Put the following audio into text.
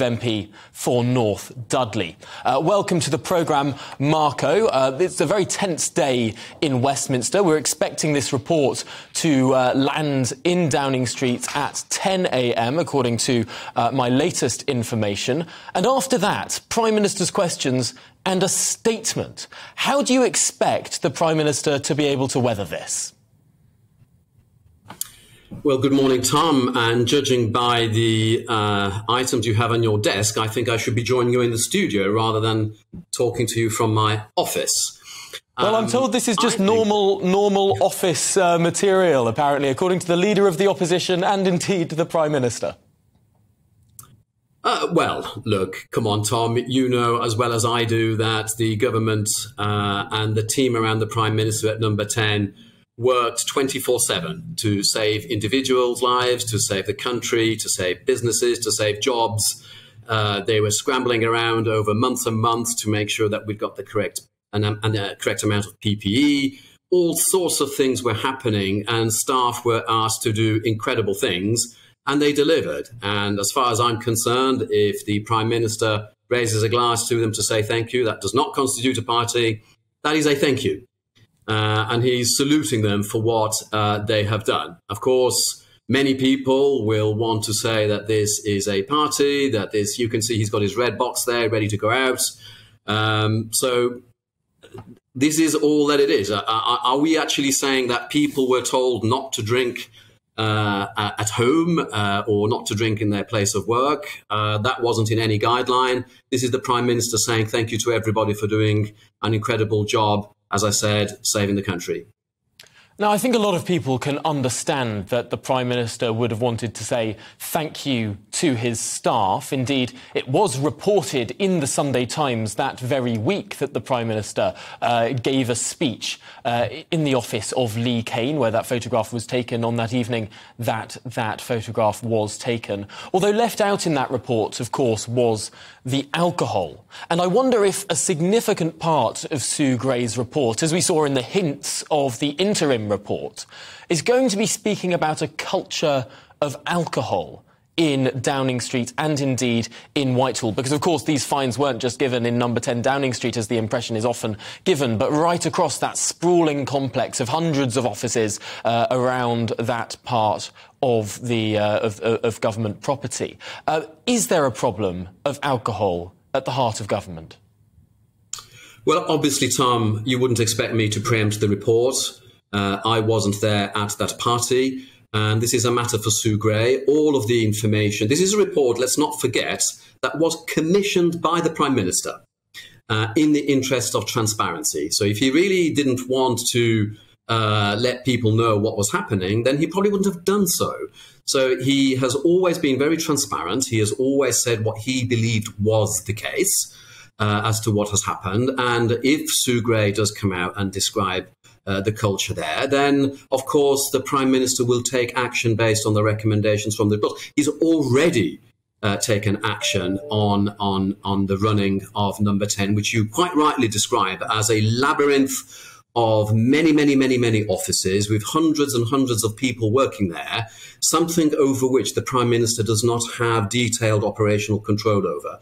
MP for North Dudley. Uh, welcome to the programme, Marco. Uh, it's a very tense day in Westminster. We're expecting this report to uh, land in Downing Street at 10 a.m., according to uh, my latest information. And after that, Prime Minister's questions and a statement. How do you expect the Prime Minister to be able to weather this? Well, good morning, Tom. And judging by the uh, items you have on your desk, I think I should be joining you in the studio rather than talking to you from my office. Well, I'm um, told this is just think... normal, normal office uh, material, apparently, according to the leader of the opposition and indeed the prime minister. Uh, well, look, come on, Tom. You know as well as I do that the government uh, and the team around the prime minister at number 10 worked 24 7 to save individuals' lives, to save the country, to save businesses, to save jobs. Uh, they were scrambling around over months and months to make sure that we'd got the correct and, and uh, correct amount of PPE. All sorts of things were happening, and staff were asked to do incredible things, and they delivered. And as far as I'm concerned, if the Prime Minister raises a glass to them to say thank you, that does not constitute a party. That is a thank you uh, and he's saluting them for what uh, they have done. Of course, many people will want to say that this is a party, that this, you can see he's got his red box there ready to go out. Um, so this is all that it is. Uh, are we actually saying that people were told not to drink uh, at home uh, or not to drink in their place of work. Uh, that wasn't in any guideline. This is the Prime Minister saying thank you to everybody for doing an incredible job as I said, saving the country. Now, I think a lot of people can understand that the Prime Minister would have wanted to say thank you to his staff. Indeed, it was reported in the Sunday Times that very week that the Prime Minister uh, gave a speech uh, in the office of Lee Cain, where that photograph was taken on that evening that that photograph was taken. Although left out in that report, of course, was the alcohol. And I wonder if a significant part of Sue Gray's report, as we saw in the hints of the interim report, is going to be speaking about a culture of alcohol in Downing Street and indeed in Whitehall. Because, of course, these fines weren't just given in number 10 Downing Street, as the impression is often given, but right across that sprawling complex of hundreds of offices uh, around that part of, the, uh, of, of, government property. Uh, is there a problem of alcohol at the heart of government? Well, obviously, Tom, you wouldn't expect me to preempt the report. Uh, I wasn't there at that party. And this is a matter for Sue Gray. All of the information, this is a report, let's not forget, that was commissioned by the Prime Minister uh, in the interest of transparency. So if he really didn't want to uh, let people know what was happening, then he probably wouldn't have done so. So he has always been very transparent. He has always said what he believed was the case. Uh, as to what has happened. And if Sue Gray does come out and describe uh, the culture there, then of course the Prime Minister will take action based on the recommendations from the book. He's already uh, taken action on, on, on the running of number 10, which you quite rightly describe as a labyrinth of many, many, many, many offices with hundreds and hundreds of people working there, something over which the Prime Minister does not have detailed operational control over.